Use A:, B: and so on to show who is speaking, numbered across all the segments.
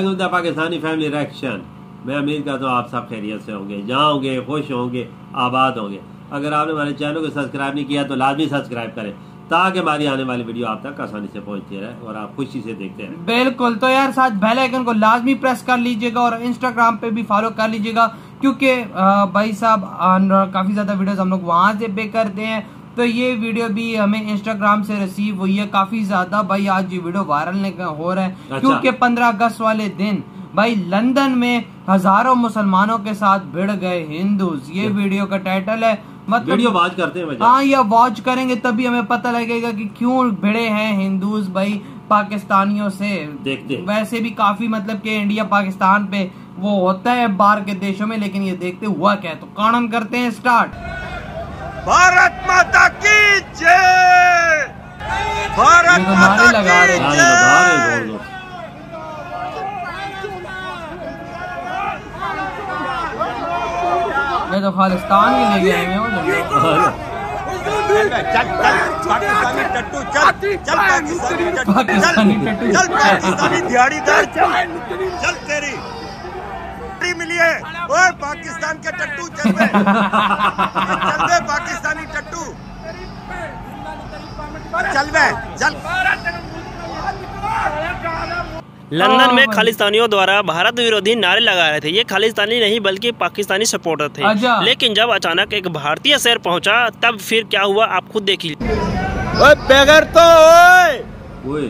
A: Welcome to Pakistani family reaction मैं उम्मीद करता हूँ आप सब खैरियत से होंगे, जहाँ होंगे, खुश होंगे, आबाद होंगे। अगर आपने हमारे चैनल को सब्सक्राइब नहीं किया तो लाजमी सब्सक्राइब करें, ताकि हमारी आने वाली वीडियो आप तक आसानी से पहुँचती रहे और आप खुशी से देखते हैं
B: बिल्कुल तो यार साथ बेल आइकन को लाजमी प्रेस कर लीजिएगा और इंस्टाग्राम पे भी फॉलो कर लीजिएगा, क्योंकि भाई साहब काफ़ी ज़्यादा वीडियोस हम लोग वहाँ से पे करते हैं। तो ये वीडियो भी हमें इंस्टाग्राम से रिसीव हुई है काफ़ी ज़्यादा। भाई आज ये वीडियो वायरल नहीं हो रहा है।
A: अच्छा।
B: क्योंकि पंद्रह अगस्त वाले दिन भाई लंदन में हज़ारों मुसलमानों के साथ भिड़ गए हिंदूज। ये वीडियो का टाइटल है मतलब
A: वीडियो वॉच करते हैं
B: हाँ ये वॉच करेंगे तभी हमें पता लगेगा कि क्यों भिड़े हैं हिंदूज भाई पाकिस्तानियों से।
A: देखते
B: वैसे भी काफ़ी मतलब के इंडिया पाकिस्तान पे वो होता है बाहर के देशों में लेकिन ये देखते हुआ क्या है? तो कानून करते हैं स्टार्ट
C: भारत माता की जय भारत
B: ये तो
C: माता की
B: हैं।
A: हैं
C: जय।
B: ये तो खालिस्तान के लिए गए हैं वो।
C: चल चल पाकिस्तानी टट्टू चल चल पाकिस्तानी चल
B: टट्टू।
C: चल पाकिस्तानी दिहाड़ीदार चल चल तेरी मिली ओए पाकिस्तान के टट्टू चल बे चल पाकिस्तानी टट्टू। चल बे चल।
D: लंदन में खालिस्तानियों द्वारा भारत विरोधी नारे लगा रहे थे। ये खालिस्तानी नहीं बल्कि पाकिस्तानी सपोर्टर थे।
B: अच्छा।
D: लेकिन जब अचानक एक भारतीय शहर पहुँचा तब फिर क्या हुआ आप खुद देखिए।
C: ओए बेगर तो ओए।
A: ओए।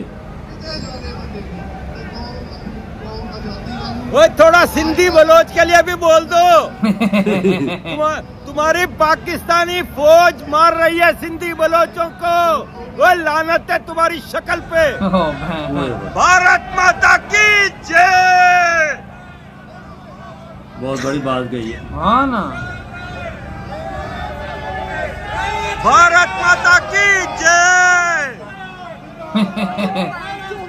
C: ओए थोड़ा सिंधी बलोच के लिए भी बोल दो। तुम- तुम्हारी पाकिस्तानी फौज मार रही है सिंधी बलोचों को। वो लानत है तुम्हारी शक्ल पे। भारत माता की जय।
A: बहुत बड़ी बात गई है।
B: हाँ ना।
C: भारत माता की जय।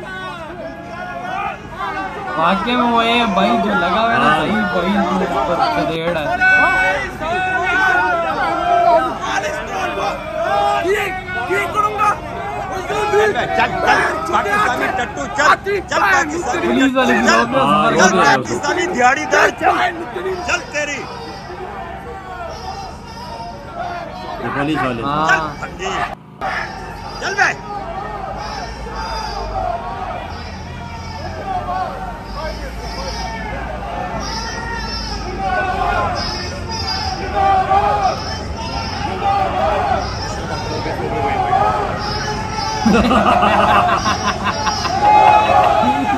B: वाकई में वो ये भाई जो लगा हुआ है ना
A: हाँ।
B: सही भाई खदेड़ है
C: चल चल पाकिस्तानी टट्टू चल चल पाकिस्तानी
B: पुलिस वाले भी
C: टट्टू,
B: लोग
A: हाँ,
B: ना
C: चल
A: लोग-
C: पाकिस्तानी दिहाड़ीदार चल चल। तेरी।
A: ये पुलिस वाले।
C: चल
B: हाँ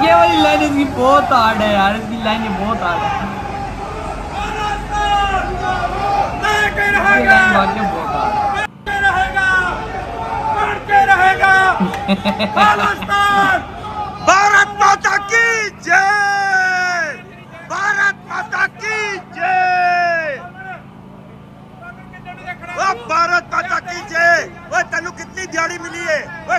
B: ये वाली लाइन इसकी बहुत हार्ड है यार इसकी लाइन ये बहुत हार्ड है। रहेगा। लाइन वाकई बहुत हार्ड है
C: भारत माता की जय भारत माता की जय ओ भारत माता की जय ओ तेनू कितनी दिहाड़ी मिली है ओ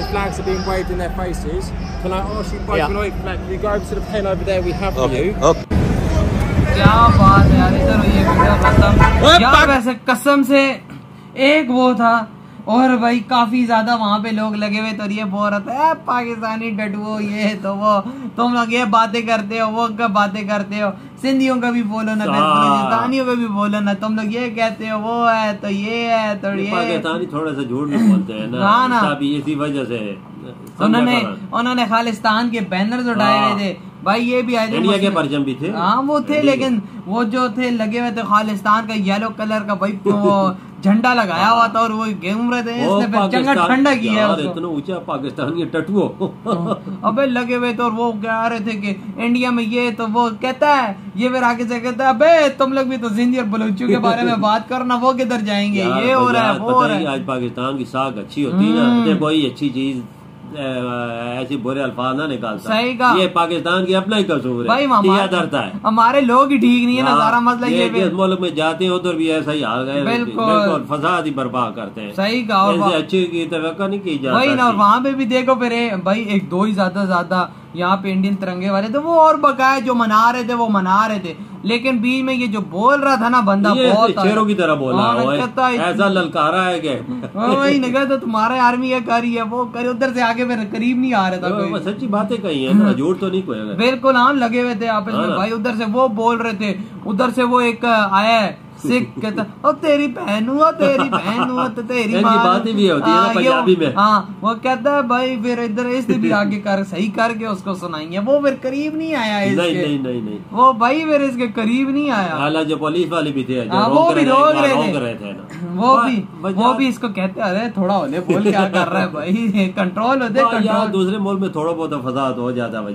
E: And the flags are being waved in their faces. Can I ask you both,
D: Yeah.
E: can, I, can you go over to the pen over there we have for
C: Okay,
E: you?
C: okay.
B: क्या बात है यार इधर ये video खत्म यार वैसे कसम से एक वो था और भाई काफ़ी ज़्यादा वहाँ पे लोग लगे हुए तो ये बोल रहा था पाकिस्तानी डटुओ ये तो वो तुम लोग ये बातें करते हो वो बातें करते हो। सिंधियों का भी बोलो ना फिर
A: हाँ।
B: का भी बोलो ना तुम लोग ये कहते हो वो है तो ये है तो
A: ये पाकिस्तानी थोड़ा सा झूठ भी बोलते हैं ना
B: हाँ ना।
A: इसी वजह से
B: उन्होंने उन्होंने खालिस्तान के बैनर्स उठाए
A: हाँ।
B: हुए थे। भाई ये भी आए थे
A: इंडिया के परचम भी थे।
B: हाँ वो थे लेकिन वो जो थे लगे हुए थे खालिस्तान का येलो कलर का भाई वो झंडा लगाया हुआ था और वो घूम रहे थे इसने चंगा ठंडा किया है
A: इतना ऊँचा पाकिस्तान के टटुओ
B: अबे लगे हुए तो और वो कह रहे थे कि इंडिया में ये तो वो कहता है ये फिर आगे से कहता है अबे तुम लोग भी तो सिंधी और बलूचियों के बारे में बात करना वो किधर जाएँगे? ये हो रहा है वो हो रहा
A: है। आज पाकिस्तान की साख अच्छी होती है ना
B: हम्म।
A: कोई अच्छी चीज़ ऐसे बुरे अल्फाज ना निकालता।
B: सही का
A: ये पाकिस्तान की अपना ही कसूर है।
B: भाई
A: डरता है।
B: हमारे लोग ही ठीक नहीं है ना
A: हाँ,
B: सारा मसला ये
A: जिस मुल्क में जाते हैं उधर भी ऐसा ही हाल गए
B: बिल्कुल।
A: फसाद ही बर्बाद करते हैं।
B: सही कहा अच्छी
A: अच्छे की तो नहीं की जाती
B: वही ना वहाँ पे भी देखो फिर भाई एक दो ही ज़्यादा ज़्यादा यहाँ पे इंडियन तिरंगे वाले थे वो और बकाए जो मना रहे थे वो मना रहे थे। लेकिन बीच में ये जो बोल रहा था ना बंदा
A: ये
B: बहुत
A: शेरों की तरह बोला
B: हाँ,
A: है। ऐसा ललकारा है कि
B: हाँ, वही निकला तो तुम्हारे आर्मी ये करी है वो करी उधर से आगे मेरे करीब नहीं आ रहा था
A: सच्ची बातें कही है ना झूठ तो नहीं कोई
B: बिल्कुल हाँ लगे हुए थे आपस
A: हाँ।
B: में भाई उधर से वो बोल रहे थे उधर से वो एक आया है। सिख कहता ओ तेरी बहन हुआ तेरी बहन हुआ तो तेरी
A: बातें भी होती है ना
B: हाँ,
A: पंजाबी में।
B: हाँ वो कहता है भाई फिर इधर इसने भी आगे कर सही करके उसको सुनाएँगे वो फिर करीब नहीं आया इसके।
A: नहीं नहीं नहीं।
B: वो भाई फिर इसके करीब नहीं आया।
A: हालाँकि जो पुलिस वाले भी थे
B: हाँ, वो भी रोक रहे थे।
A: ना।
B: वो भी वो भी इसको कहते अरे थोड़ा होले बोल क्या कर रहा है भाई? कंट्रोल होते कंट्रोल
A: दूसरे मुल्क में थोड़ा बहुत फसाद हो जाता है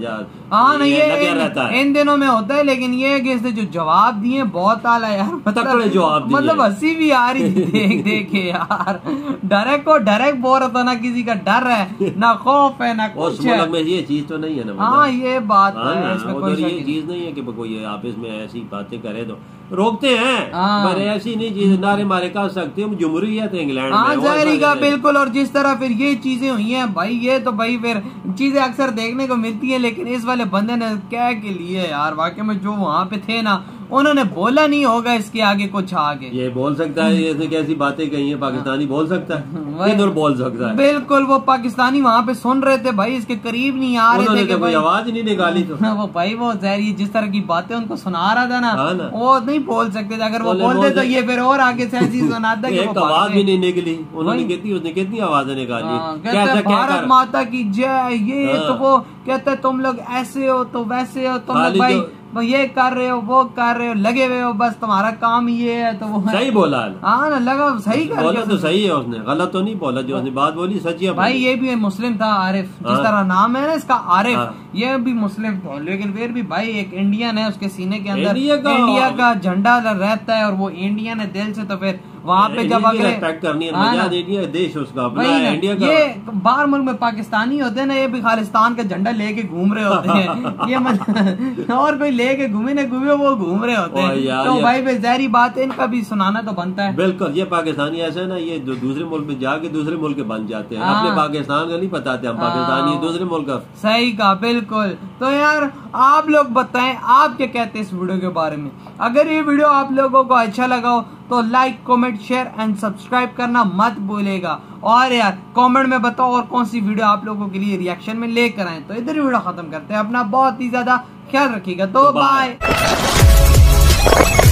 B: हाँ नहीं ये इन,
A: है।
B: दिनों में होता है लेकिन ये है कि इसने जो जवाब दिए बहुत आला यार
A: तकड़े जवाब दिए।
B: मतलब हँसी भी आ रही थी देख देख के यार डायरेक्ट को डायरेक्ट बोल रहा था ना किसी का डर है ना खौफ है ना कुछ है
A: में ये चीज़ तो नहीं है ना
B: हाँ। ये बात
A: हाँ
B: इसमें कोई
A: ये। चीज़ नहीं है कि कोई आपस में ऐसी बातें करे तो रोकते हैं। पर ऐसी नहीं चीज़ नारे मारे कर सकते हम जमहूरियत है इंग्लैंड
B: हाँ ज़ाहिर का बिल्कुल और जिस तरह फिर ये चीज़ें हुई हैं भाई ये तो भाई फिर चीज़ें अक्सर देखने को मिलती है लेकिन इस वाले बंदे ने क्या के लिए यार वाकई में जो वहाँ पे थे ना उन्होंने बोला नहीं होगा इसके आगे कुछ आगे।
A: ये बोल सकता है ये कैसी बातें कही है पाकिस्तानी बोल सकता है। किधर बोल सकता है।
B: बिल्कुल वो पाकिस्तानी वहाँ पे सुन रहे थे भाई इसके करीब नहीं आ रहे थे
A: तो कोई आवाज़ नहीं निकाली तो।
B: वो भाई वो जहरी जिस तरह की बातें उनको सुना रहा था ना
A: हाँ ना।
B: वो नहीं बोल सकते थे। अगर वो
A: बोले
B: बोलते तो ये फिर और आगे से ऐसी सुनाता
A: एक आवाज़ भी नहीं निकली। उन्होंने कितनी उसने कितनी आवाज़ें निकाली।
B: हाँ, भारत माता की जय ये
A: हाँ।
B: तो वो कहते तुम लोग ऐसे हो तो वैसे हो तुम लोग भाई वो ये कर रहे हो वो कर रहे हो लगे हुए हो बस तुम्हारा काम ये है तो वो
A: सही बोला हाँ
B: ना लगा सही कर
A: बोला तो सही है उसने गलत तो नहीं बोला जो उसने बात बोली सच्ची है
B: भाई ये भी मुस्लिम था आरिफ जिस
A: हाँ।
B: तरह नाम है ना इसका आरिफ
A: हाँ।
B: ये भी मुस्लिम था लेकिन फिर भी भाई एक इंडियन है उसके सीने के अंदर
A: इंडिया का
B: झंडा रहता है और वो इंडियन है दिल से तो फिर वहाँ पे जब अगले
A: करनी है
B: हाँ
A: देश उसका अपना है इंडिया का।
B: ये बाहर मुल्क में पाकिस्तानी होते हैं ना ये भी खालिस्तान का झंडा लेके घूम रहे होते हैं। ये मतलब और कोई लेके घूमे ना घूमे वो घूम रहे होते हैं। तो भाई पे जहरी बात है इनका भी सुनाना तो बनता है।
A: बिल्कुल ये पाकिस्तानी ऐसे है ना ये जो दूसरे मुल्क में जाके दूसरे मुल्क के बन जाते हैं।
B: हाँ।
A: अपने पाकिस्तान का नहीं बताते हम
B: हाँ।
A: पाकिस्तानी है दूसरे मुल्क का।
B: सही कहा बिल्कुल। तो यार आप लोग बताएँ आप क्या कहते हैं इस वीडियो के बारे में? अगर ये वीडियो आप लोगों को अच्छा लगा हो तो like comment share and subscribe करना मत भूलेगा। और यार कमेंट में बताओ और कौन सी वीडियो आप लोगों के लिए रिएक्शन में लेकर आए। तो इधर वीडियो खत्म करते हैं। अपना बहुत ही ज़्यादा ख्याल रखिएगा। तो
A: तो बाय।
B: बाय